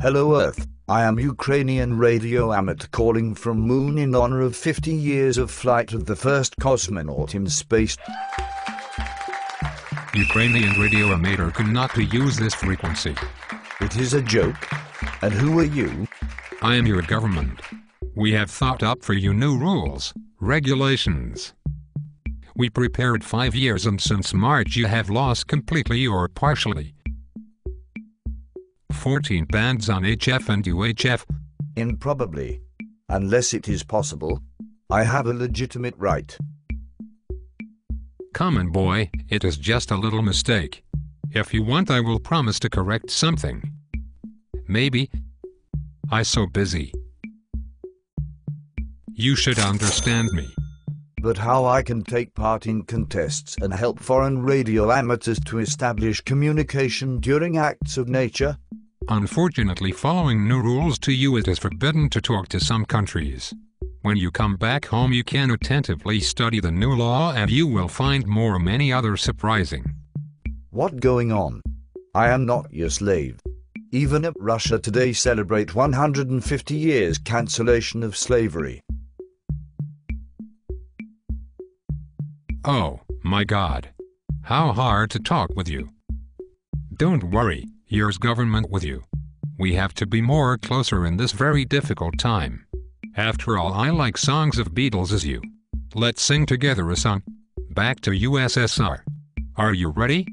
Hello Earth, I am Ukrainian radio amateur calling from Moon in honor of 50 years of flight of the first cosmonaut in space. Ukrainian radio amateur cannot be use this frequency. It is a joke. And who are you? I am your government. We have thought up for you new rules, regulations. We prepared five years and since March you have lost completely or partially. 14 bands on HF and UHF. Improbably. Unless it is possible. I have a legitimate right. Common boy, it is just a little mistake. If you want I will promise to correct something. Maybe. I so busy. You should understand me. But how I can take part in contests and help foreign radio amateurs to establish communication during acts of nature? Unfortunately following new rules to you it is forbidden to talk to some countries. When you come back home you can attentively study the new law and you will find more many other surprising. What going on? I am not your slave. Even if Russia today celebrate 150 years cancellation of slavery. Oh, my God. How hard to talk with you. Don't worry, here's government with you. We have to be more closer in this very difficult time. After all, I like songs of Beatles as you. Let's sing together a song. Back to USSR. Are you ready?